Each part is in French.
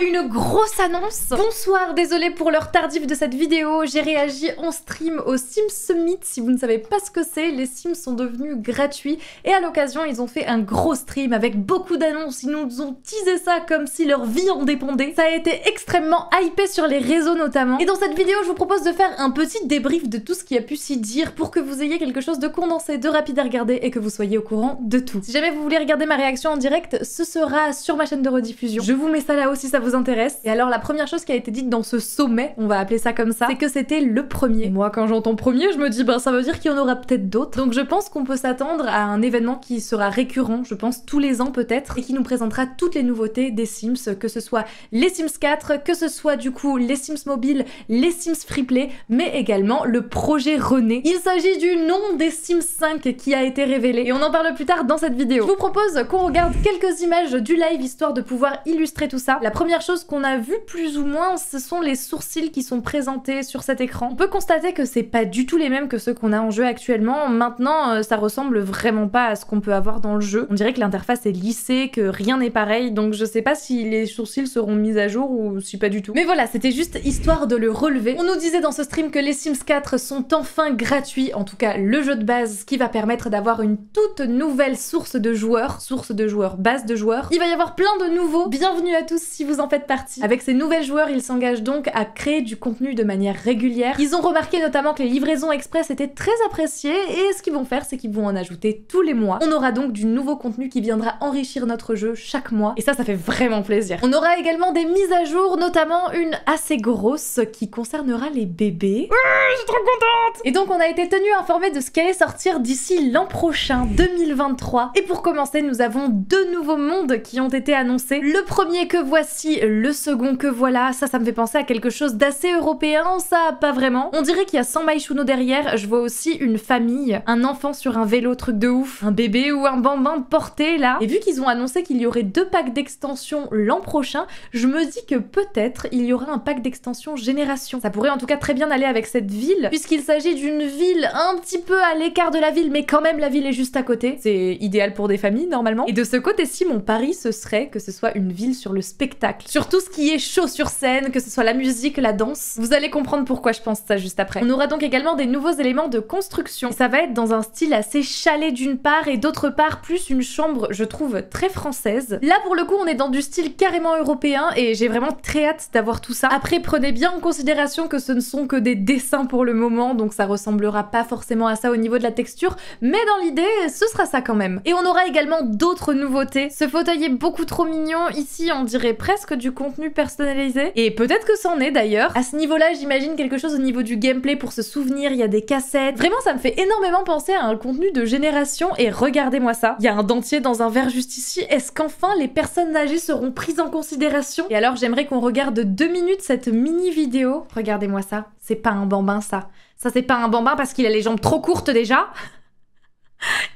une grosse annonce. Bonsoir, désolé pour l'heure tardive de cette vidéo, j'ai réagi en stream au Sims Summit. Si vous ne savez pas ce que c'est, les Sims sont devenus gratuits et à l'occasion ils ont fait un gros stream avec beaucoup d'annonces, ils nous ont teasé ça comme si leur vie en dépendait. Ça a été extrêmement hypé sur les réseaux notamment. Et dans cette vidéo, je vous propose de faire un petit débrief de tout ce qui a pu s'y dire pour que vous ayez quelque chose de condensé, de rapide à regarder et que vous soyez au courant de tout. Si jamais vous voulez regarder ma réaction en direct, ce sera sur ma chaîne de rediffusion. Je vous mets ça là-haut ça vous intéresse. Et alors la première chose qui a été dite dans ce sommet, on va appeler ça comme ça, c'est que c'était le premier. moi quand j'entends premier, je me dis bah ça veut dire qu'il y en aura peut-être d'autres. Donc je pense qu'on peut s'attendre à un événement qui sera récurrent, je pense tous les ans peut-être, et qui nous présentera toutes les nouveautés des Sims, que ce soit les Sims 4, que ce soit du coup les Sims Mobile, les Sims Freeplay, mais également le projet René. Il s'agit du nom des Sims 5 qui a été révélé, et on en parle plus tard dans cette vidéo. Je vous propose qu'on regarde quelques images du live histoire de pouvoir illustrer tout ça. La première chose qu'on a vue plus ou moins, ce sont les sourcils qui sont présentés sur cet écran. On peut constater que c'est pas du tout les mêmes que ceux qu'on a en jeu actuellement. Maintenant, euh, ça ressemble vraiment pas à ce qu'on peut avoir dans le jeu. On dirait que l'interface est lissée, que rien n'est pareil, donc je sais pas si les sourcils seront mis à jour ou si pas du tout. Mais voilà, c'était juste histoire de le relever. On nous disait dans ce stream que les Sims 4 sont enfin gratuits, en tout cas le jeu de base, qui va permettre d'avoir une toute nouvelle source de joueurs, source de joueurs, base de joueurs. Il va y avoir plein de nouveaux. Bienvenue à tous si vous en faites partie. Avec ces nouvelles joueurs, ils s'engagent donc à créer du contenu de manière régulière. Ils ont remarqué notamment que les livraisons express étaient très appréciées et ce qu'ils vont faire, c'est qu'ils vont en ajouter tous les mois. On aura donc du nouveau contenu qui viendra enrichir notre jeu chaque mois et ça, ça fait vraiment plaisir. On aura également des mises à jour, notamment une assez grosse qui concernera les bébés. je suis trop contente Et donc on a été tenu informé de ce qui allait sortir d'ici l'an prochain, 2023. Et pour commencer, nous avons deux nouveaux mondes qui ont été annoncés. Le premier que voici, le second que voilà. Ça, ça me fait penser à quelque chose d'assez européen, ça pas vraiment. On dirait qu'il y a 100 Maïchuno derrière, je vois aussi une famille, un enfant sur un vélo, truc de ouf, un bébé ou un bambin porté là. Et vu qu'ils ont annoncé qu'il y aurait deux packs d'extension l'an prochain, je me dis que peut-être il y aura un pack d'extension génération. Ça pourrait en tout cas très bien aller avec cette ville, puisqu'il s'agit d'une ville un petit peu à l'écart de la ville, mais quand même la ville est juste à côté. C'est idéal pour des familles normalement. Et de ce côté-ci, mon pari ce serait que ce soit une ville sur le spectacle, sur tout ce qui est chaud sur scène, que ce soit la musique, la danse. Vous allez comprendre pourquoi je pense ça juste après. On aura donc également des nouveaux éléments de construction. Ça va être dans un style assez chalet d'une part et d'autre part plus une chambre, je trouve, très française. Là pour le coup, on est dans du style carrément européen et j'ai vraiment très hâte d'avoir tout ça. Après, prenez bien en considération que ce ne sont que des dessins pour le moment, donc ça ressemblera pas forcément à ça au niveau de la texture, mais dans l'idée, ce sera ça quand même. Et on aura également d'autres nouveautés. Ce fauteuil est beaucoup trop mignon. Ici, on dirait presque du contenu personnalisé. Et peut-être que c'en est d'ailleurs. À ce niveau-là, j'imagine quelque chose au niveau du gameplay pour se souvenir. Il y a des cassettes. Vraiment, ça me fait énormément penser à un contenu de génération. Et regardez-moi ça. Il y a un dentier dans un verre juste ici. Est-ce qu'enfin les personnes âgées seront prises en considération? Et alors, j'aimerais qu'on regarde deux minutes cette mini vidéo. Regardez-moi ça. C'est pas un bambin, ça. Ça, c'est pas un bambin parce qu'il a les jambes trop courtes déjà.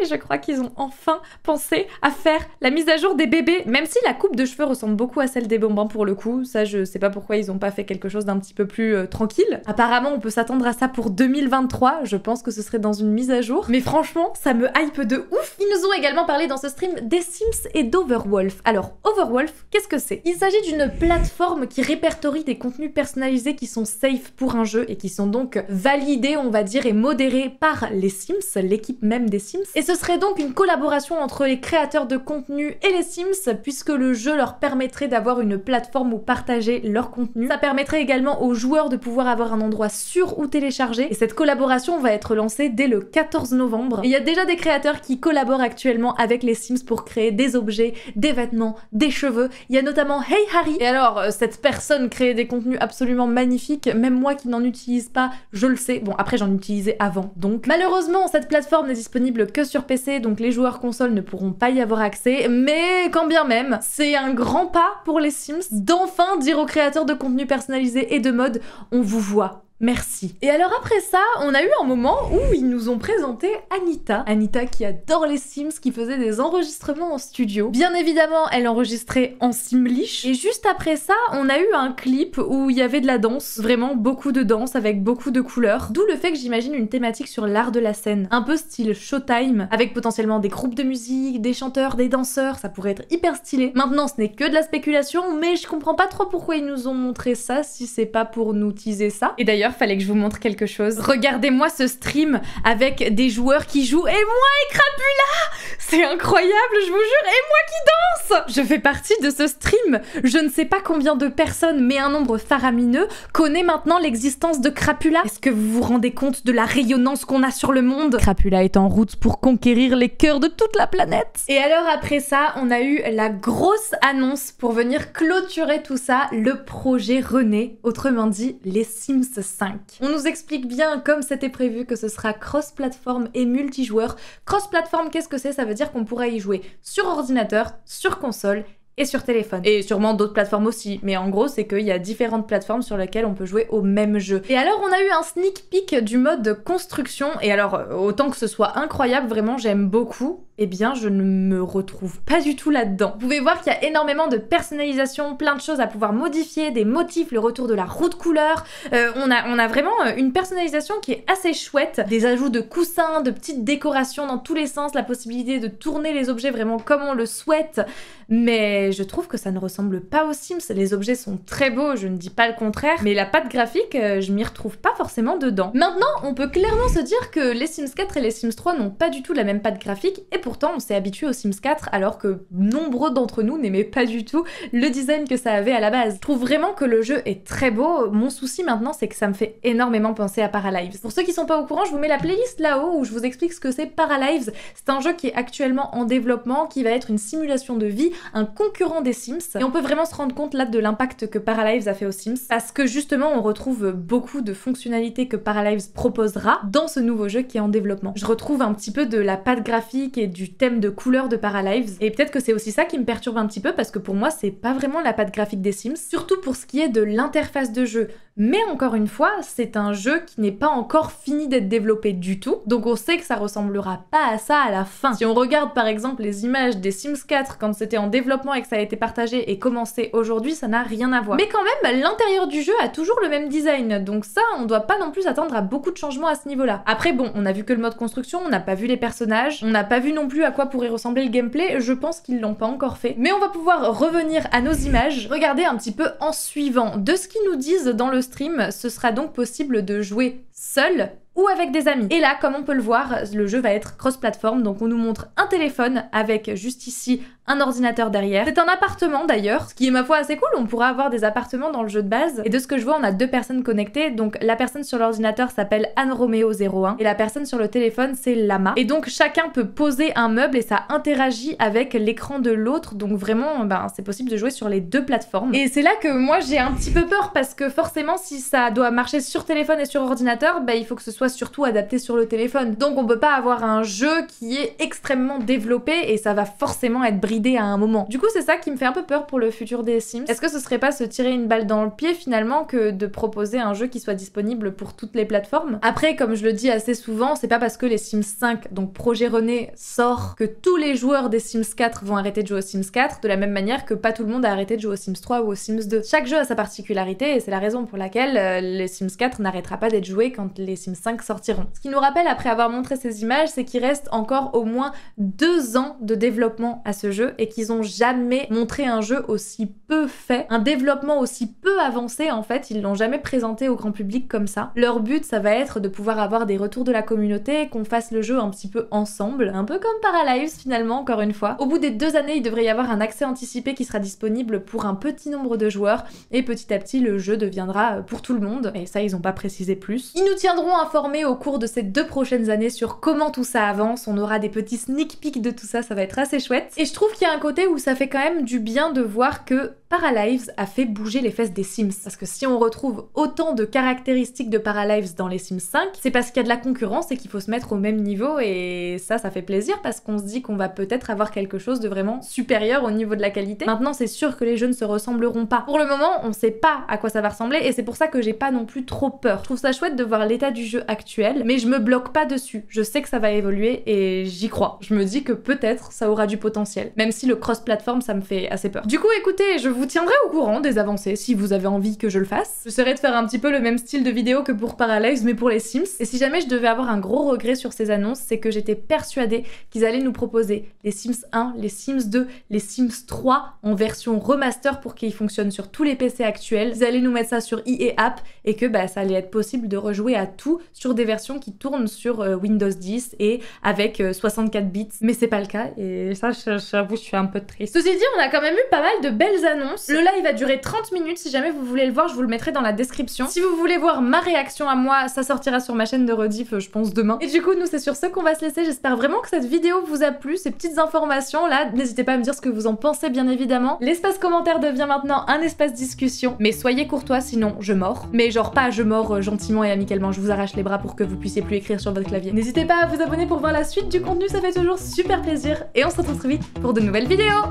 Et je crois qu'ils ont enfin pensé à faire la mise à jour des bébés, même si la coupe de cheveux ressemble beaucoup à celle des bonbons pour le coup. Ça, je sais pas pourquoi ils ont pas fait quelque chose d'un petit peu plus euh, tranquille. Apparemment, on peut s'attendre à ça pour 2023. Je pense que ce serait dans une mise à jour. Mais franchement, ça me hype de ouf. Ils nous ont également parlé dans ce stream des Sims et d'Overwolf. Alors, Overwolf, qu'est-ce que c'est? Il s'agit d'une plateforme qui répertorie des contenus personnalisés qui sont safe pour un jeu et qui sont donc validés, on va dire, et modérés par les Sims, l'équipe même des Sims et ce serait donc une collaboration entre les créateurs de contenu et les Sims, puisque le jeu leur permettrait d'avoir une plateforme où partager leur contenu. Ça permettrait également aux joueurs de pouvoir avoir un endroit sûr où télécharger. Et cette collaboration va être lancée dès le 14 novembre. il y a déjà des créateurs qui collaborent actuellement avec les Sims pour créer des objets, des vêtements, des cheveux. Il y a notamment Hey Harry. Et alors, euh, cette personne crée des contenus absolument magnifiques. Même moi qui n'en utilise pas, je le sais. Bon, après, j'en utilisais avant, donc. Malheureusement, cette plateforme n'est disponible que sur PC, donc les joueurs consoles ne pourront pas y avoir accès, mais quand bien même, c'est un grand pas pour les Sims d'enfin dire aux créateurs de contenu personnalisé et de mode on vous voit, Merci. Et alors après ça, on a eu un moment où ils nous ont présenté Anita. Anita qui adore les Sims, qui faisait des enregistrements en studio. Bien évidemment, elle enregistrait en Simlish. Et juste après ça, on a eu un clip où il y avait de la danse, vraiment beaucoup de danse avec beaucoup de couleurs. D'où le fait que j'imagine une thématique sur l'art de la scène, un peu style Showtime, avec potentiellement des groupes de musique, des chanteurs, des danseurs, ça pourrait être hyper stylé. Maintenant, ce n'est que de la spéculation, mais je comprends pas trop pourquoi ils nous ont montré ça si c'est pas pour nous teaser ça. Et fallait que je vous montre quelque chose. Regardez-moi ce stream avec des joueurs qui jouent et moi et Crapula C'est incroyable, je vous jure, et moi qui danse Je fais partie de ce stream. Je ne sais pas combien de personnes, mais un nombre faramineux, connaît maintenant l'existence de Crapula. Est-ce que vous vous rendez compte de la rayonnance qu'on a sur le monde? Crapula est en route pour conquérir les cœurs de toute la planète. Et alors après ça, on a eu la grosse annonce pour venir clôturer tout ça, le projet René, autrement dit les Sims 5. On nous explique bien, comme c'était prévu, que ce sera cross-platform et multijoueur. Cross-platform, qu'est-ce que c'est? Ça veut dire qu'on pourra y jouer sur ordinateur, sur console et sur téléphone. Et sûrement d'autres plateformes aussi. Mais en gros, c'est qu'il y a différentes plateformes sur lesquelles on peut jouer au même jeu. Et alors, on a eu un sneak peek du mode construction. Et alors, autant que ce soit incroyable, vraiment, j'aime beaucoup. Eh bien, je ne me retrouve pas du tout là-dedans. Vous pouvez voir qu'il y a énormément de personnalisation, plein de choses à pouvoir modifier, des motifs, le retour de la roue de couleur. Euh, on, a, on a vraiment euh, une personnalisation qui est assez chouette. Des ajouts de coussins, de petites décorations dans tous les sens, la possibilité de tourner les objets vraiment comme on le souhaite. Mais je trouve que ça ne ressemble pas aux Sims. Les objets sont très beaux, je ne dis pas le contraire, mais la patte graphique, euh, je m'y retrouve pas forcément dedans. Maintenant, on peut clairement se dire que les Sims 4 et les Sims 3 n'ont pas du tout la même patte graphique, pourtant on s'est habitué aux Sims 4 alors que nombreux d'entre nous n'aimaient pas du tout le design que ça avait à la base. Je trouve vraiment que le jeu est très beau. Mon souci maintenant, c'est que ça me fait énormément penser à Paralives. Pour ceux qui sont pas au courant, je vous mets la playlist là-haut où je vous explique ce que c'est Paralives. C'est un jeu qui est actuellement en développement, qui va être une simulation de vie, un concurrent des Sims. Et on peut vraiment se rendre compte là de l'impact que Paralives a fait aux Sims, parce que justement on retrouve beaucoup de fonctionnalités que Paralives proposera dans ce nouveau jeu qui est en développement. Je retrouve un petit peu de la patte graphique et du thème de couleur de Paralives, et peut-être que c'est aussi ça qui me perturbe un petit peu, parce que pour moi c'est pas vraiment la patte graphique des Sims, surtout pour ce qui est de l'interface de jeu. Mais encore une fois, c'est un jeu qui n'est pas encore fini d'être développé du tout, donc on sait que ça ressemblera pas à ça à la fin. Si on regarde par exemple les images des Sims 4 quand c'était en développement et que ça a été partagé et commencé aujourd'hui, ça n'a rien à voir. Mais quand même, l'intérieur du jeu a toujours le même design, donc ça, on doit pas non plus attendre à beaucoup de changements à ce niveau-là. Après bon, on a vu que le mode construction, on n'a pas vu les personnages, on n'a pas vu non plus à quoi pourrait ressembler le gameplay, je pense qu'ils l'ont pas encore fait. Mais on va pouvoir revenir à nos images, regarder un petit peu en suivant. De ce qu'ils nous disent dans le stream, ce sera donc possible de jouer seul ou avec des amis. Et là, comme on peut le voir, le jeu va être cross-platform, donc on nous montre un téléphone avec juste ici un ordinateur derrière. C'est un appartement d'ailleurs, ce qui est ma foi assez cool, on pourra avoir des appartements dans le jeu de base. Et de ce que je vois, on a deux personnes connectées, donc la personne sur l'ordinateur s'appelle Anne Romeo 01 et la personne sur le téléphone c'est Lama. Et donc chacun peut poser un meuble et ça interagit avec l'écran de l'autre, donc vraiment ben, c'est possible de jouer sur les deux plateformes. Et c'est là que moi j'ai un petit peu peur parce que forcément si ça doit marcher sur téléphone et sur ordinateur, ben, il faut que ce soit surtout adapté sur le téléphone. Donc on peut pas avoir un jeu qui est extrêmement développé et ça va forcément être bridé à un moment. Du coup c'est ça qui me fait un peu peur pour le futur des Sims. Est-ce que ce serait pas se tirer une balle dans le pied finalement que de proposer un jeu qui soit disponible pour toutes les plateformes? Après comme je le dis assez souvent, c'est pas parce que les Sims 5, donc projet René, sort que tous les joueurs des Sims 4 vont arrêter de jouer aux Sims 4 de la même manière que pas tout le monde a arrêté de jouer aux Sims 3 ou aux Sims 2. Chaque jeu a sa particularité et c'est la raison pour laquelle euh, les Sims 4 n'arrêtera pas d'être joué quand les Sims 5 sortiront. Ce qui nous rappelle, après avoir montré ces images, c'est qu'il reste encore au moins deux ans de développement à ce jeu et qu'ils ont jamais montré un jeu aussi peu fait, un développement aussi peu avancé en fait, ils l'ont jamais présenté au grand public comme ça. Leur but, ça va être de pouvoir avoir des retours de la communauté, qu'on fasse le jeu un petit peu ensemble, un peu comme Paralives finalement, encore une fois. Au bout des deux années, il devrait y avoir un accès anticipé qui sera disponible pour un petit nombre de joueurs et petit à petit, le jeu deviendra pour tout le monde. Et ça, ils ont pas précisé plus. Ils nous tiendront informés au cours de ces deux prochaines années sur comment tout ça avance. On aura des petits sneak peeks de tout ça, ça va être assez chouette. Et je trouve qu'il y a un côté où ça fait quand même du bien de voir que Paralives a fait bouger les fesses des Sims. Parce que si on retrouve autant de caractéristiques de Paralives dans les Sims 5, c'est parce qu'il y a de la concurrence et qu'il faut se mettre au même niveau et ça, ça fait plaisir parce qu'on se dit qu'on va peut-être avoir quelque chose de vraiment supérieur au niveau de la qualité. Maintenant, c'est sûr que les jeux ne se ressembleront pas. Pour le moment, on sait pas à quoi ça va ressembler et c'est pour ça que j'ai pas non plus trop peur. Je trouve ça chouette de voir l'état du jeu actuel, mais je me bloque pas dessus. Je sais que ça va évoluer et j'y crois. Je me dis que peut-être ça aura du potentiel, même si le cross-platform ça me fait assez peur. Du coup, écoutez, je vous tiendrai au courant des avancées si vous avez envie que je le fasse. J'essaierai de faire un petit peu le même style de vidéo que pour Parallax, mais pour les Sims. Et si jamais je devais avoir un gros regret sur ces annonces, c'est que j'étais persuadée qu'ils allaient nous proposer les Sims 1, les Sims 2, les Sims 3 en version remaster pour qu'ils fonctionnent sur tous les PC actuels. Ils allaient nous mettre ça sur EA App et que bah, ça allait être possible de rejouer à tout sur des versions qui tournent sur euh, Windows 10 et avec 64 euh, bits. Mais c'est pas le cas et ça, j'avoue, je suis un peu triste. Ceci dit, on a quand même eu pas mal de belles annonces. Le live va durer 30 minutes. Si jamais vous voulez le voir, je vous le mettrai dans la description. Si vous voulez voir ma réaction à moi, ça sortira sur ma chaîne de rediff, je pense, demain. Et du coup, nous, c'est sur ce qu'on va se laisser. J'espère vraiment que cette vidéo vous a plu, ces petites informations là. N'hésitez pas à me dire ce que vous en pensez, bien évidemment. L'espace commentaire devient maintenant un espace discussion. Mais soyez courtois, sinon je mords. Mais genre pas je mords euh, gentiment et amicalement, je vous arrache les bras pour que vous puissiez plus écrire sur votre clavier. N'hésitez pas à vous abonner pour voir la suite du contenu, ça fait toujours super plaisir. Et on se retrouve très vite pour de nouvelles vidéos.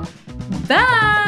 Bye